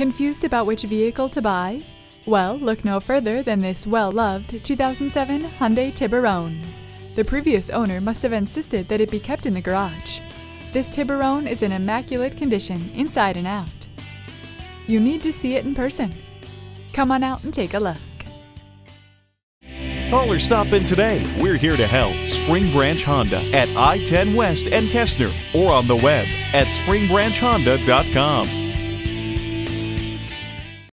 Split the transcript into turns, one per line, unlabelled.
Confused about which vehicle to buy? Well, look no further than this well loved 2007 Hyundai Tiburon. The previous owner must have insisted that it be kept in the garage. This Tiburon is in immaculate condition, inside and out. You need to see it in person. Come on out and take a look.
Call or stop in today. We're here to help. Spring Branch Honda at I 10 West and Gessner or on the web at springbranchhonda.com.